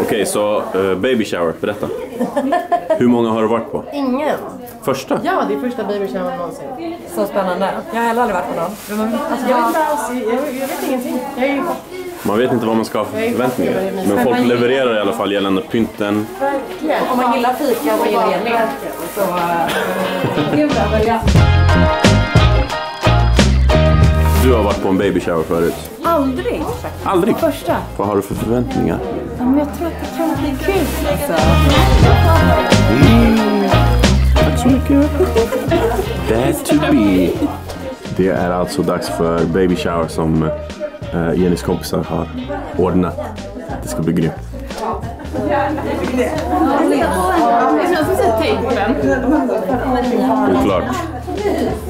Okej, så eh, baby shower, berätta. Hur många har du varit på? Ingen. Första? Ja, det är första baby shower någonsin. Så spännande. Jag har heller aldrig varit på någon. Men man, alltså, Jag jag, vet inte alls, jag, vet ingenting. Jag är Man vet inte vad man ska ha för förväntningar. Men folk levererar i alla fall gällande pynten. verkligen... om man gillar fika och Emil så... Du har varit på en baby shower förut. Aldrig. Aldrig? Första. Vad har du för förväntningar? Ja, men jag tror att det kan bli kul. Alltså. Tack så mycket. That to be. Det är alltså dags för baby shower som eh, Jennys kompisar har ordnat. Det ska bli grymt. Det känns som att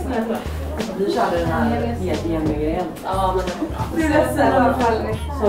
tejp på den. Oklart. Så,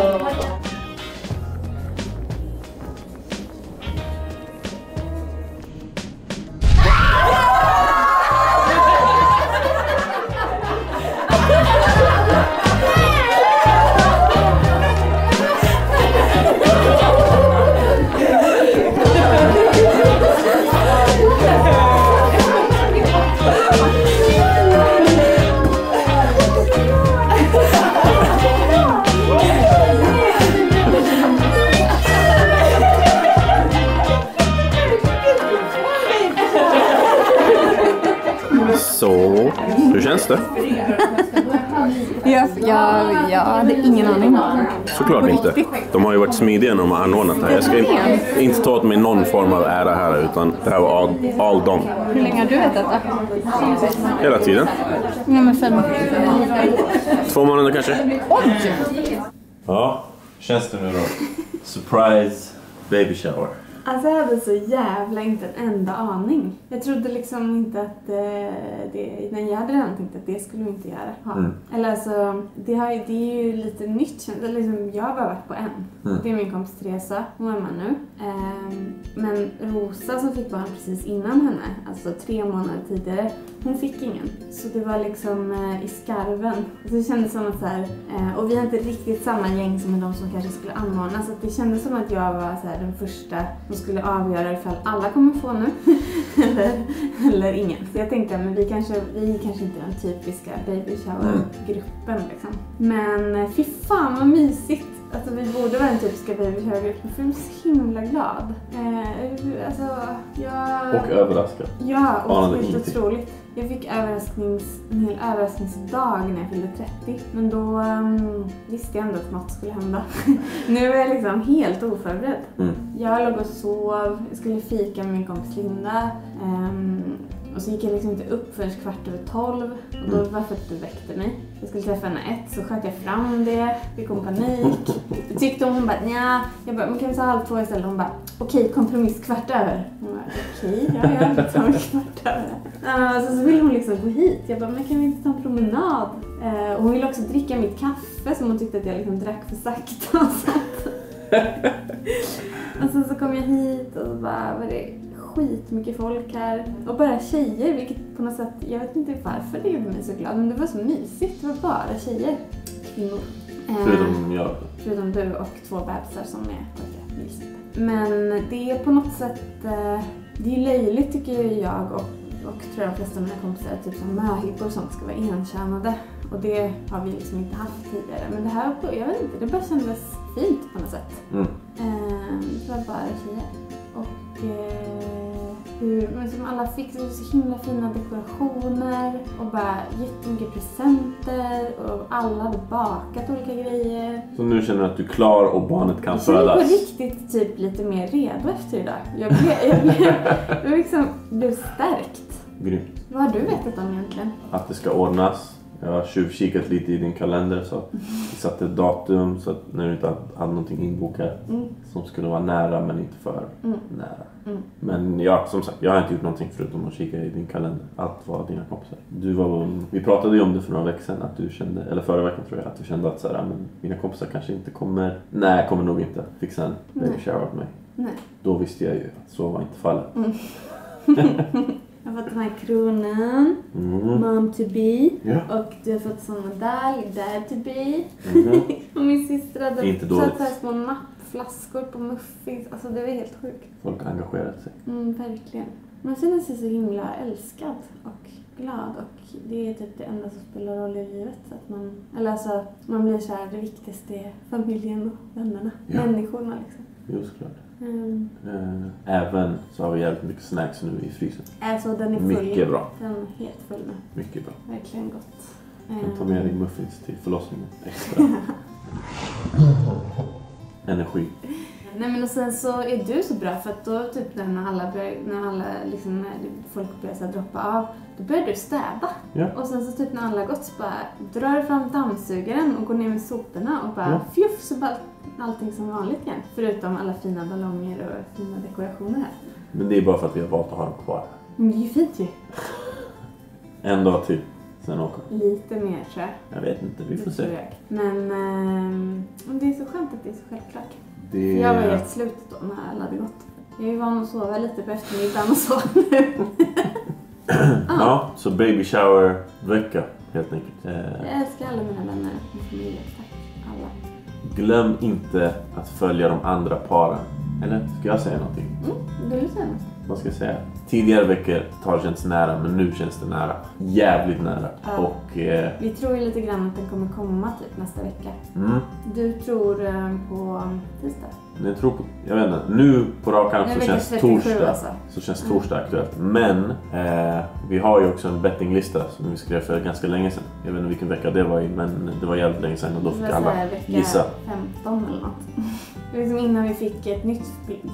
aning. Såklart inte. De har ju varit smidiga när de har anordnat det här. Jag ska inte, inte ta åt mig någon form av ära här utan det här var all, all dem. Hur länge har du vetat detta? Hela tiden. Ja, men fem. Två månader kanske. Ja, känns det nu då? Surprise baby shower. Alltså jag hade så jävla inte en enda aning. Jag trodde liksom inte att eh, det, nej jag hade redan tänkt att det skulle vi inte göra. Ha. Mm. Eller alltså, det, har, det är ju lite nytt. Liksom, jag har bara varit på en. Mm. Det är min kompis Teresa, hon är med nu. Ehm, men Rosa som fick barn precis innan henne, alltså tre månader tidigare, hon fick ingen. Så det var liksom eh, i skarven. Så det kändes som att så här, eh, och vi är inte riktigt samma gäng som de som kanske skulle anordna. Så det kändes som att jag var så här, den första som skulle avgöra ifall alla kommer få nu eller, eller ingen. Så jag tänkte att vi kanske, vi kanske inte är den typiska baby shower-gruppen liksom. Men fy fan vad mysigt! Alltså vi borde vara den typiska baby shower-gruppen för jag blev så himla glad. Eh, alltså, jag... Och överraskad. Ja, och Anade helt ingenting. otroligt. Jag fick överrasknings, en hel överraskningsdag när jag fyllde 30. Men då ehm, visste jag ändå att något skulle hända. nu är jag liksom helt oförberedd. Mm. Jag låg och sov, jag skulle fika med min kompis Linda. ehm, och så gick jag liksom inte upp förrän kvart över tolv. Och då var det för att du väckte mig. Jag skulle träffa henne ett, så sköt jag fram det. Fick hon panik. Då tyckte hon, hon bara nja. Jag bara, men kan vi ta halv två istället? Hon bara, okej kompromiss kvart över. Hon bara, okej, ja ja, vi tar kvart över. Uh, så, så ville hon liksom gå hit. Jag bara, men kan vi inte ta en promenad? Eh, och hon ville också dricka mitt kaffe som hon tyckte att jag liksom drack för sakta och sånt. och sen så kom jag hit och så bara var det skitmycket folk här. Och bara tjejer, vilket på något sätt, jag vet inte varför det gjorde mig så glad, men det var så mysigt. Det var bara tjejer. Kvinnor. Eh, Förutom jag. Förutom du och två bebisar som är pojkar. inte. Men det är på något sätt, eh, det är löjligt tycker jag och, och tror jag de flesta av mina kompisar, typ som möhippor och sånt ska vara enkönade. Och det har vi liksom inte haft tidigare. Men det här, jag vet inte, det bara kändes fint på något sätt. Mm. Eh, det var bara tjejer. Och eh, hur, men som alla fick så, himla fina dekorationer och bara jättemycket presenter och alla hade bakat olika grejer. Så nu känner du att du är klar och barnet kan Jag känner på födas? riktigt typ lite mer redo efter idag. Jag blev, jag blev, jag liksom blev stärkt. Grymt. Vad har du vetat om egentligen? Att det ska ordnas. Jag har tjuvkikat lite i din kalender så att vi satte ett datum så att när du inte hade någonting inbokat Mm. som skulle vara nära men inte för Mm. nära. Mm. Men ja, som sagt, jag har inte gjort någonting förutom att kika i din kalender. Allt var dina kompisar. Du var, vi pratade ju om det för några veckor sedan, att du kände, eller förra veckan tror jag, att du kände att så här, men mina kompisar kanske inte kommer, nej kommer nog inte fixa en baby shower åt mig. Nej. Då visste jag ju att så var inte fallet. Jag har fått den här kronan, Mm. mom to be. Ja. Och du har fått sån medalj, dad to be. Mhm. och min syster hade Inte satt här små nappflaskor på muffins. Alltså det var helt sjukt. Folk har engagerat sig. Mm, verkligen. Man känner sig så himla älskad och glad och det är typ det enda som spelar roll i livet. Att man, eller alltså, man blir här, det viktigaste är familjen och vännerna. Ja. Människorna liksom. Jo, såklart. Mm. Eh, Även så har vi jävligt mycket snacks nu i frysen. Alltså den är full. Mycket bra. Den är helt full nu. Mycket bra. Verkligen gott. Du kan ta Ehm, med dig muffins till förlossningen. Extra. Energi. Nej men och sen så är du så bra för att då typ när alla börjar, när alla liksom, när folk börjar så här droppa av, då börjar du städa. Ja. Och sen så typ när alla har gått så bara drar du fram dammsugaren och går ner med soporna och bara Ja. fjuff så bara allting som vanligt igen. Förutom alla fina ballonger och fina dekorationer här. Men det är bara för att vi har valt att ha dem kvar. Men det är ju fint ju. En dag till. Sen åker. Lite mer tror jag. Jag vet inte, vi får se. Men men det är så skönt att det är så självklart. Det Jag var helt slut då när alla hade gått. Jag är ju van att sova lite på eftermiddagen och så nu. Ja, så baby shower vecka helt enkelt. Eh, Jag älskar alla mina vänner och familj. Tack alla glöm inte att följa de andra paren. Eller ska jag säga någonting? Mm, du säger något? Vad ska jag säga? Tidigare veckor har det känts nära, men nu känns det nära. Jävligt nära. Ja. Och... Eh, Vi tror ju lite grann att den kommer komma typ nästa vecka. mm, Du tror eh, på tisdag? jag tror på... Jag vet inte. Nu på rak arm så känns 37 torsdag. alltså. Så känns torsdag aktuellt. Men eh, vi har ju också en bettinglista som vi skrev för ganska länge sedan. Jag vet inte vilken vecka det var i, men det var jävligt länge sedan och då fick alla här vecka gissa. 15 eller något. Liksom innan vi fick ett nytt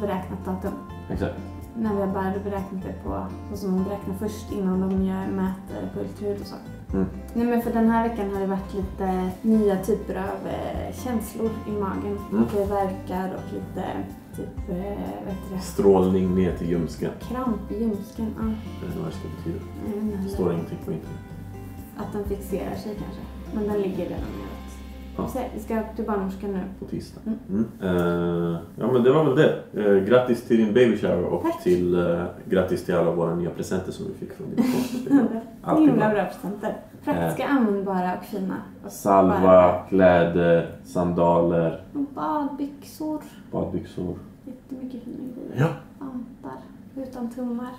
beräknat datum. Exakt. När vi har bara beräknat det på, så som de beräknar först innan de gör, mäter på ultraljud och så. Mm. Nej men för den här veckan har det varit lite nya typer av eh, känslor i magen. Mm. Det verkar och lite typ, eh, vad heter det? Strålning ner till ljumsken. Kramp i ljumsken. Ja, Jag vet inte vad det ska betyda. vet inte Det står ingenting på internet. Att den fixerar sig kanske. Men den ligger redan neråt. Ja. Vi ska till barnmorskan nu. På tisdag. Mm. Mm. Eh, ja men det var väl det. Eh, grattis till din baby shower och Tack. till eh, grattis till alla våra nya presenter som vi fick från din. Alltid Himla bra. presenter. Praktiska, användbara och fina. Och Salva, bara- kläder, sandaler, Och badbyxor. badbyxor. Jättemycket fina grejer. Ja. Vantar. Utan tummar.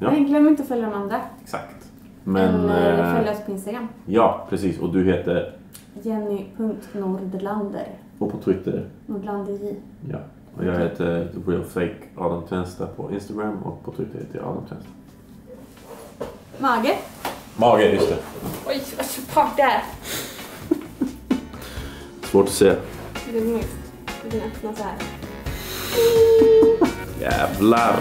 Ja. Glöm inte att följa de andra. Exakt. Men Eller eh, följa oss på Instagram. ja, precis. Och du heter, Jenny.nordlander. och på Twitter, Nordlander J. ja. Och jag heter Real Fake Adam Tensta på Instagram och på Twitter heter jag Adam Tensta. Mage. Mage, just det. Oj, vad så part där. Svårt att se. Det är lugnt. Du kan öppna så här. Jävlar!